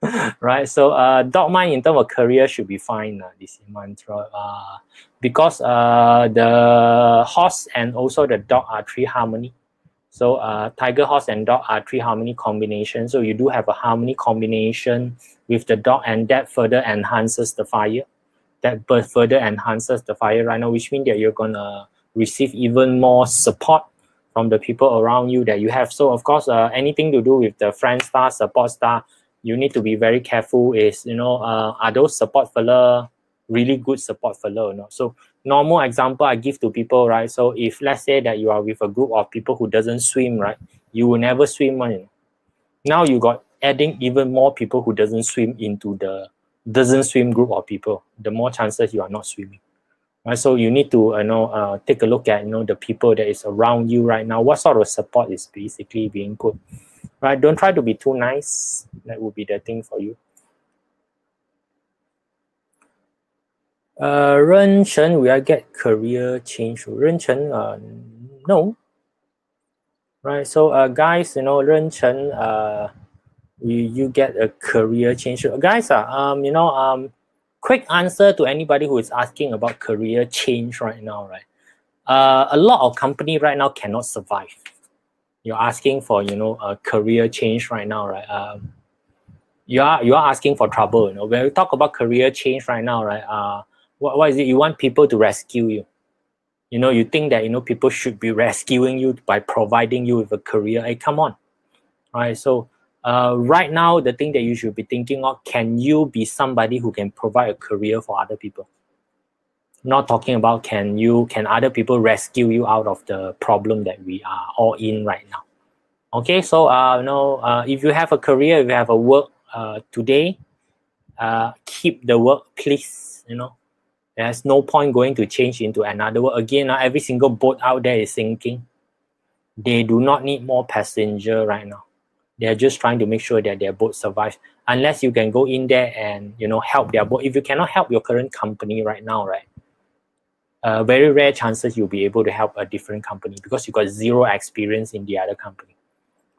right? So uh, dog mind in terms of career should be fine uh, this month? Uh, because uh, the horse and also the dog are three harmony. So uh, tiger, horse, and dog are three harmony combination. So you do have a harmony combination with the dog, and that further enhances the fire. That further enhances the fire right now, which means that you're gonna receive even more support from the people around you that you have. So of course, uh, anything to do with the friend star, support star, you need to be very careful. Is you know, uh, are those support fella really good support fella or not? So normal example I give to people, right? So if let's say that you are with a group of people who doesn't swim, right? You will never swim one. Now you got adding even more people who doesn't swim into the doesn't swim group of people. The more chances you are not swimming. Right? So you need to you know uh, take a look at you know the people that is around you right now. What sort of support is basically being put. Right? Don't try to be too nice. That would be the thing for you. Uh, Ren Chen, will I get career change? Ren Chen, uh, no. Right, so uh, guys, you know, Ren Chen, uh, you, you get a career change. Guys, uh, um, you know, um, quick answer to anybody who is asking about career change right now, right? Uh, a lot of company right now cannot survive. You're asking for, you know, a career change right now, right? Um, you are you are asking for trouble. You know, when we talk about career change right now, right? Uh, what, what is it you want people to rescue you you know you think that you know people should be rescuing you by providing you with a career hey come on right so uh, right now the thing that you should be thinking of can you be somebody who can provide a career for other people not talking about can you can other people rescue you out of the problem that we are all in right now okay so uh, you know uh, if you have a career if you have a work uh, today uh, keep the work please you know there's no point going to change into another one. Again, uh, every single boat out there is sinking. They do not need more passenger right now. They're just trying to make sure that their boat survives. Unless you can go in there and you know help their boat. If you cannot help your current company right now, right? Uh, very rare chances you'll be able to help a different company because you got zero experience in the other company,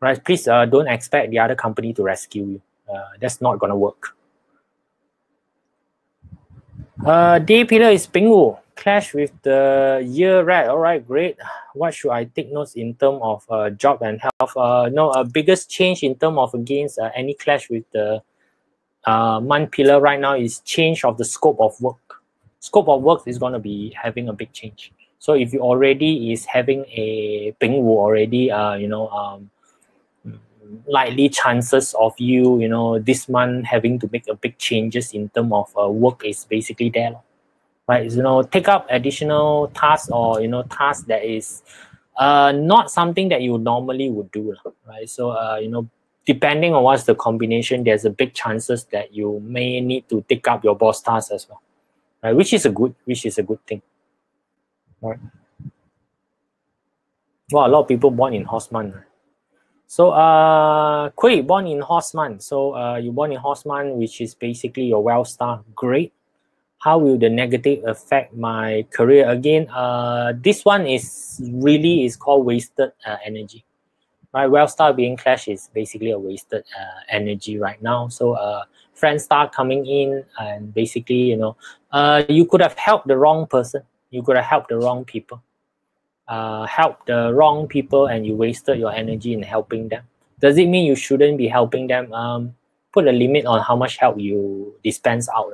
right? Please uh, don't expect the other company to rescue you. Uh, that's not gonna work. Uh, day pillar is Bingwu. Clash with the year rat. All right, great. What should I take notes in terms of uh, job and health? Uh, no, uh, biggest change in terms of against uh, any clash with the uh, month pillar right now is change of the scope of work. Scope of work is going to be having a big change. So if you already is having a Bingwu already, uh, you know, um, likely chances of you, you know, this month having to make a big changes in terms of uh, work is basically there, right? You know, take up additional tasks or you know tasks that is uh, not something that you normally would do, right? So uh, you know, depending on what's the combination, there's a big chances that you may need to take up your boss tasks as well, right? Which is a good, which is a good thing, right? Well, a lot of people born in Horseman, right? So uh Kui born in Horseman. So uh you born in Horseman, which is basically your well star. Great. How will the negative affect my career? Again, uh this one is really is called wasted uh, energy. Right, well star being clash is basically a wasted uh, energy right now. So uh friend star coming in and basically, you know, uh you could have helped the wrong person. You could have helped the wrong people uh, help the wrong people and you wasted your energy in helping them. Does it mean you shouldn't be helping them? Um, put a limit on how much help you dispense out.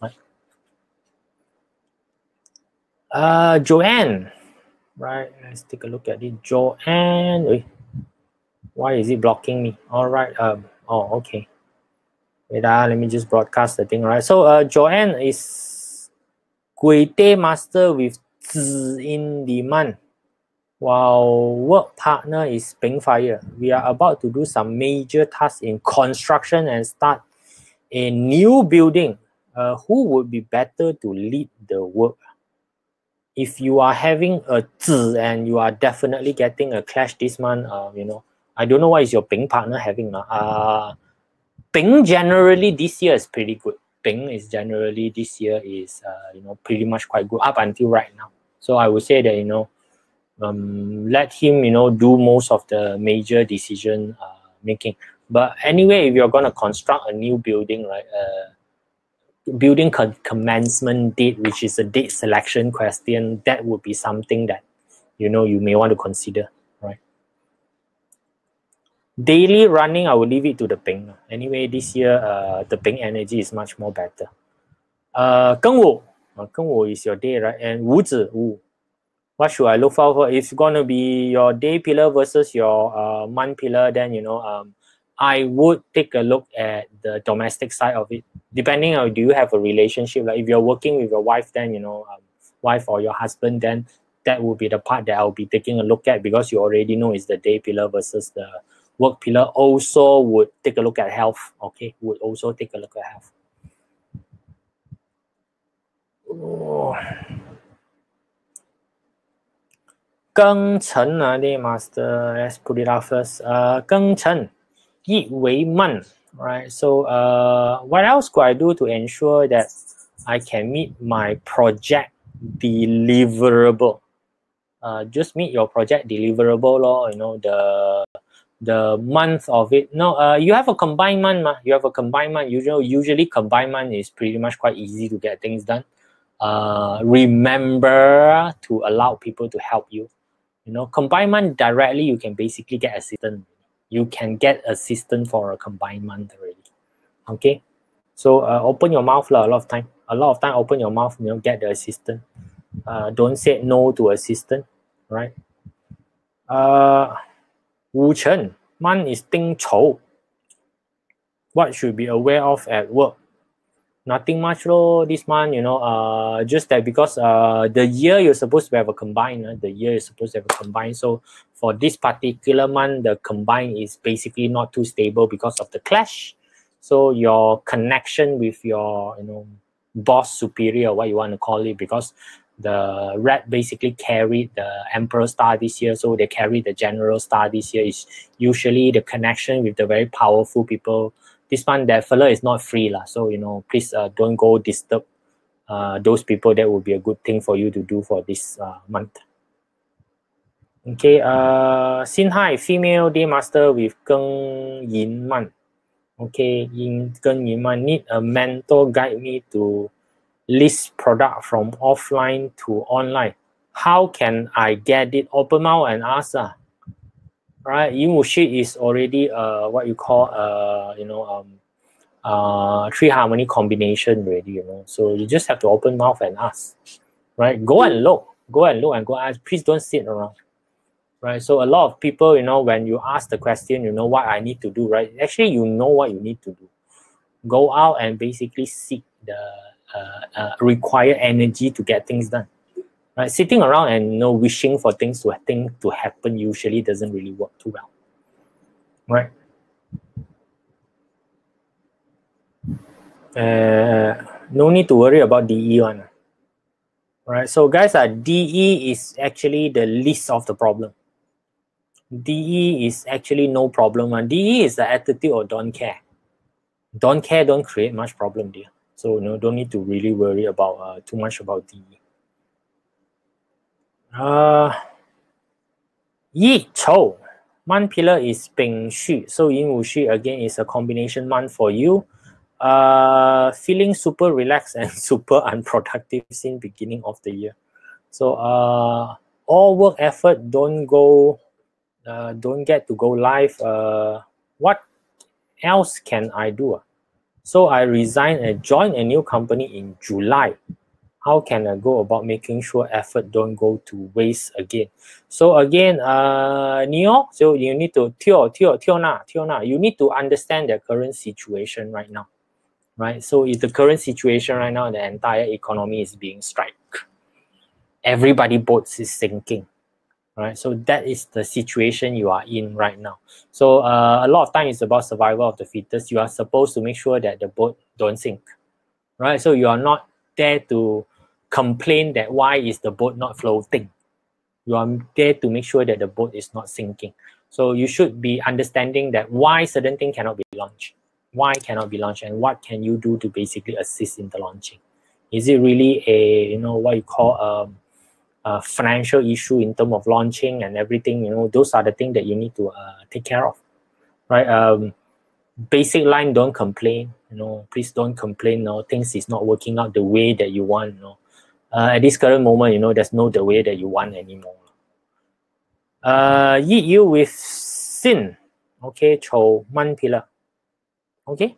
Right? Uh, Joanne, right? Let's take a look at it. Joanne, why is it blocking me? All right. Um, oh, okay. Wait, uh, let me just broadcast the thing, right? So, uh, Joanne is Gui Master with in demand while work partner is Bing Fire. We are about to do some major tasks in construction and start a new building. Uh, who would be better to lead the work? If you are having a zi and you are definitely getting a clash this month, uh, you know, I don't know what is your Bing partner having. Uh, Bing generally this year is pretty good. Bing is generally this year is uh, you know pretty much quite good up until right now. So I would say that you know um, let him you know do most of the major decision uh, making. But anyway, if you're going to construct a new building, right? Uh, building commencement date, which is a date selection question, that would be something that you know you may want to consider? daily running, I will leave it to the Bing. Anyway, this year, uh, the Bing energy is much more better. Uh, Gengwo, uh, is your day, right? And Wu Zi Wu. What should I look for? It's gonna be your day pillar versus your uh, month pillar. Then you know, um, I would take a look at the domestic side of it. Depending on do you have a relationship? Like if you're working with your wife, then you know, um, wife or your husband, then that will be the part that I'll be taking a look at because you already know it's the day pillar versus the work pillar. Also would take a look at health. Okay, would also take a look at health. Oh. 庚辰 uh, day master, let's put it out first. Uh, 庚辰, Yi Wei Man, right? So uh, what else could I do to ensure that I can meet my project deliverable? Uh, just meet your project deliverable, lor, you know, the the month of it. No, uh, you have a combined month, ma. You have a combined month. Usually, usually combined month is pretty much quite easy to get things done. Uh, remember to allow people to help you you know, combined month directly, you can basically get assistant. You can get assistant for a combined month already. Okay, so uh, open your mouth la, a lot of time. A lot of time, open your mouth. You know, get the assistant. Uh, don't say no to assistant, right? Uh, Wu Chen, month is Ding Chou. What should be aware of at work? nothing much low this month you know uh just that because uh the year you're supposed to have a combine uh, the year is supposed to have a combine so for this particular month the combine is basically not too stable because of the clash so your connection with your you know boss superior what you want to call it because the red basically carried the emperor star this year so they carry the general star this year is usually the connection with the very powerful people this one that fella is not free lah. So you know, please uh, don't go disturb uh, those people. That would be a good thing for you to do for this uh, month. Okay, uh, Xin Hai, female day master with Geng Yin Man. Okay, in Geng Yin Man need a mentor guide me to list product from offline to online. How can I get it? Open mouth and ask. Uh right? Yin Shi is already uh, what you call uh, you know um, uh, three harmony combination already, you know. So you just have to open mouth and ask, right? Go and look, go and look and go ask. Please don't sit around, right? So a lot of people, you know, when you ask the question, you know what I need to do, right? Actually, you know what you need to do. Go out and basically seek the uh, uh, energy to get things done. Right? Sitting around and you know wishing for things to things to happen usually doesn't really work too well. Right? Uh, no need to worry about DE one. Right? So guys uh, DE is actually the least of the problem. DE is actually no problem. One DE is the attitude of don't care. Don't care don't create much problem dear so you know don't need to really worry about uh, too much about the uh, Yi Chou. Month pillar is Bing Xu. So Yin Wu Xu again is a combination month for you. Uh, feeling super relaxed and super unproductive since beginning of the year. So uh, all work effort don't go, uh, don't get to go live. Uh, what else can I do? So I resigned and joined a new company in July how can I go about making sure effort don't go to waste again? So again, uh, Neo, so you need to Tio, Tio, Tio na, Tio na. You need to understand the current situation right now, right? So if the current situation right now, the entire economy is being strike. Everybody boats is sinking, right? So that is the situation you are in right now. So uh, a lot of time is about survival of the fittest. You are supposed to make sure that the boat don't sink, right? So you are not there to complain that why is the boat not floating. You are there to make sure that the boat is not sinking. So you should be understanding that why certain thing cannot be launched. Why cannot be launched, and what can you do to basically assist in the launching? Is it really a you know what you call um, a financial issue in terms of launching and everything? You know, those are the things that you need to uh, take care of, right? Um, basic line: don't complain. You know, please don't complain. No, things is not working out the way that you want. You know, uh, at this current moment, you know, there's no the way that you want anymore. Uh, eat you with sin. Okay, Cho Man Pillar. Okay.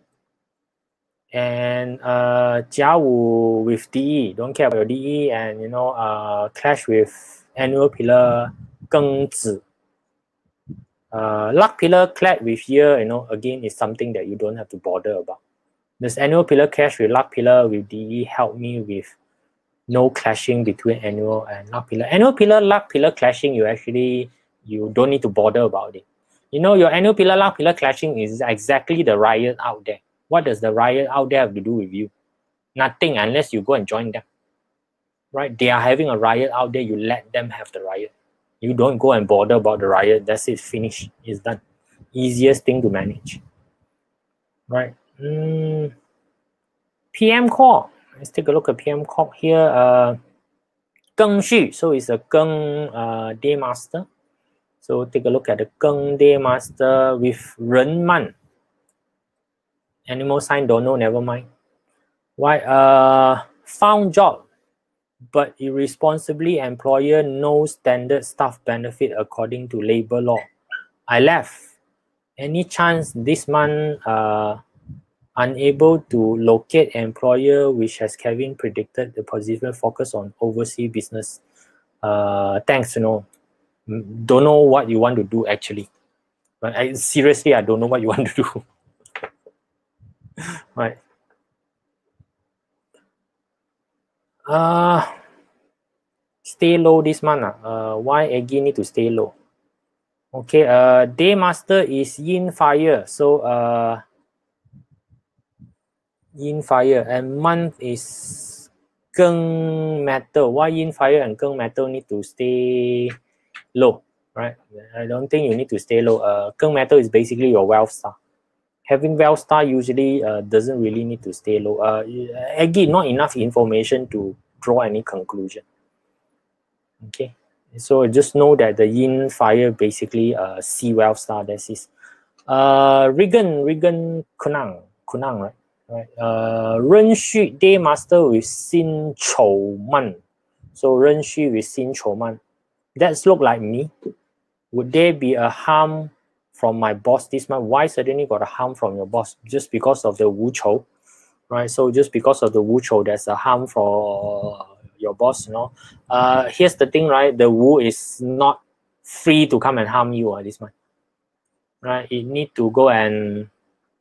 And uh Jiawu with DE, don't care about your DE, and you know, uh clash with annual pillar Geng Zi. Uh, luck pillar clash with year, you know, again is something that you don't have to bother about. This annual pillar clash with luck pillar with DE help me with no clashing between annual and luck pillar. Annual pillar, luck pillar clashing, you actually you don't need to bother about it. You know, your annual pillar luck pillar clashing is exactly the riot out there. What does the riot out there have to do with you? Nothing unless you go and join them. Right? They are having a riot out there, you let them have the riot. You don't go and bother about the riot. That's it, finished. It's done. Easiest thing to manage. Right? Mm. PM call let's take a look at PM Corp here. Uh, Geng Xu, so it's a Geng uh, Day Master. So take a look at the Geng Day Master with Ren Man. Animal sign, don't know, never mind. Why? Uh, found job, but irresponsibly employer no standard staff benefit according to labor law. I left. Any chance this month uh, unable to locate employer which has Kevin predicted the position focus on overseas business. Uh, thanks, you know, don't know what you want to do actually. But I seriously, I don't know what you want to do. right. Uh, stay low this month. Uh, why again need to stay low? Okay, uh, day master is yin fire. So, uh, yin fire and month is Geng metal. Why yin fire and Geng metal need to stay low, right? I don't think you need to stay low. Uh, Geng metal is basically your wealth star having well star usually uh, doesn't really need to stay low. Uh, again, not enough information to draw any conclusion. Okay, so just know that the yin fire basically uh, see well star. That's. Uh, Regan, Regan Kunang, Kunang, right? Right. Uh, Ren Xu Day Master with Xin Chou Man. So Ren Xu with Xin Chou Man. That's look like me. Would there be a harm from my boss this month? Why suddenly got a harm from your boss? Just because of the Wu Chou, right? So just because of the Wu Chou, there's a harm for your boss, you know. Uh, here's the thing, right? The Wu is not free to come and harm you uh, this month, right? It need to go and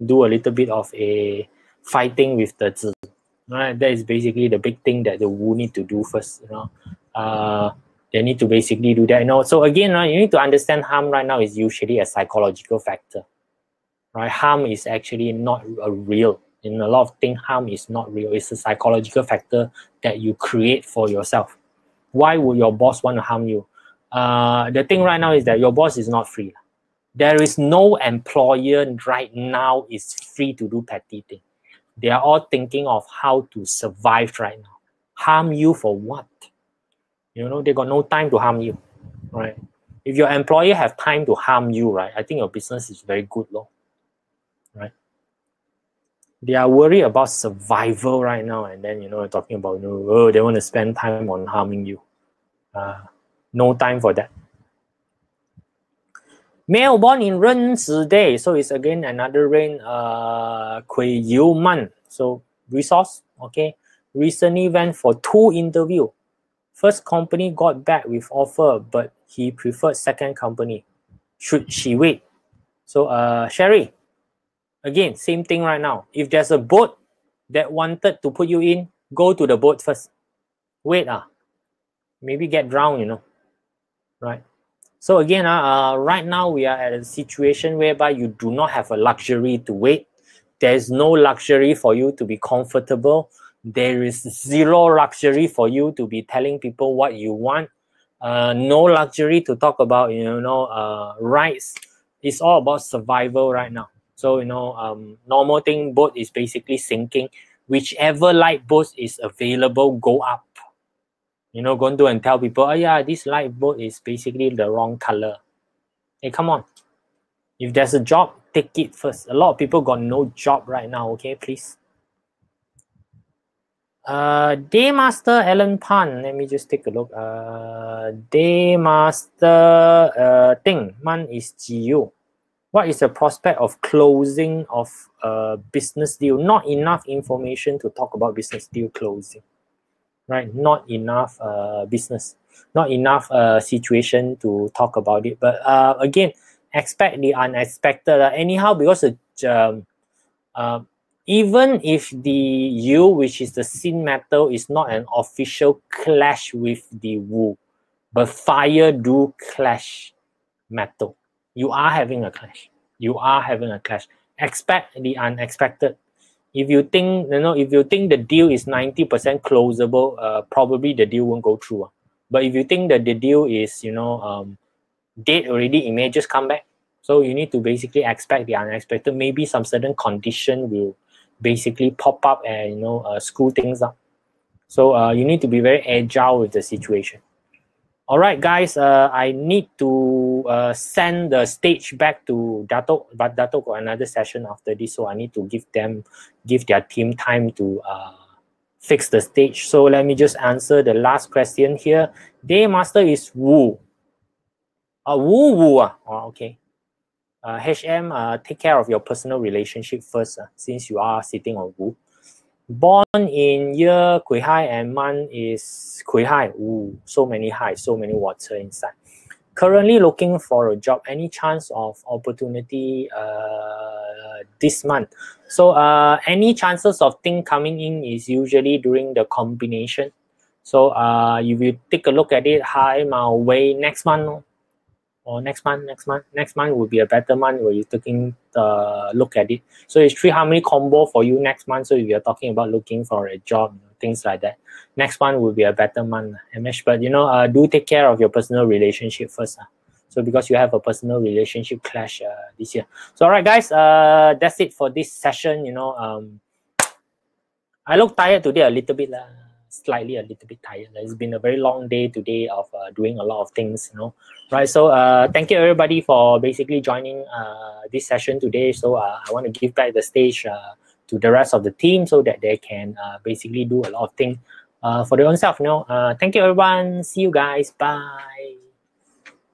do a little bit of a fighting with the zi. Right, that is basically the big thing that the Wu need to do first. You know, uh, they need to basically do that. You know, so again, right, you need to understand harm right now is usually a psychological factor. Right, harm is actually not a real. In a lot of things, harm is not real. It's a psychological factor that you create for yourself. Why would your boss want to harm you? Uh, the thing right now is that your boss is not free. There is no employer right now is free to do petty things they are all thinking of how to survive right now. Harm you for what? You know, they got no time to harm you, right? If your employer have time to harm you, right, I think your business is very good, law, right? They are worried about survival right now, and then you know, talking about you know, oh, they want to spend time on harming you. Uh, no time for that. Male born in Ren Day, so it's again another rain, uh, Kui Yu Man. So resource, okay. Recently went for two interview. First company got back with offer, but he preferred second company. Should she wait? So, uh, Sherry, again, same thing right now. If there's a boat that wanted to put you in, go to the boat first. Wait, ah, maybe get drowned, you know, right? So again, uh, uh, right now we are at a situation whereby you do not have a luxury to wait. There's no luxury for you to be comfortable. There is zero luxury for you to be telling people what you want. Uh, no luxury to talk about, you know, uh, rights. It's all about survival right now. So you know, um, normal thing boat is basically sinking. Whichever light boat is available, go up. You know, go to and tell people, oh yeah, this light boat is basically the wrong color. Hey, come on. If there's a job, take it first. A lot of people got no job right now. Okay, please. Uh, Daymaster Alan Pan. Let me just take a look. Uh, Daymaster uh, Ting Man is GU. What is the prospect of closing of a business deal? Not enough information to talk about business deal closing, right? Not enough uh, business, not enough uh, situation to talk about it. But uh, again, expect the unexpected. Uh, anyhow, because the um, uh, even if the Yu, which is the Xin metal, is not an official clash with the Wu, but fire do clash metal. You are having a clash. You are having a clash. Expect the unexpected. If you think you know, if you think the deal is ninety percent closable, uh, probably the deal won't go through. But if you think that the deal is you know um, dead already, it may just come back. So you need to basically expect the unexpected. Maybe some certain condition will basically pop up and you know uh, screw things up. So uh, you need to be very agile with the situation. All right, guys, uh, I need to uh, send the stage back to Dato, but Dato got another session after this, so I need to give them, give their team time to uh, fix the stage. So let me just answer the last question here. Day master is Wu. Uh, Wu Wu. Uh. Oh, okay uh, HM, uh, take care of your personal relationship first, uh, since you are sitting on Wu. Born in year Kui Hai and month is Kui Hai. Ooh, so many high, so many water inside. Currently looking for a job. Any chance of opportunity uh, this month? So uh, any chances of thing coming in is usually during the combination. So uh, if you take a look at it, high my way next month or next month, next month, next month will be a better month where you're taking the look at it. So it's three harmony combo for you next month. So if you're talking about looking for a job, things like that, next month will be a better month. MS, but you know, uh, do take care of your personal relationship first. Uh. So because you have a personal relationship clash uh, this year. So all right, guys, uh, that's it for this session. You know, um, I look tired today a little bit. Uh, slightly a little bit tired. It's been a very long day today of uh, doing a lot of things, you know. Right. So uh, thank you everybody for basically joining uh, this session today. So uh, I want to give back the stage uh, to the rest of the team so that they can uh, basically do a lot of things uh, for their own self. You know. Uh, thank you everyone. See you guys. Bye.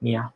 Yeah.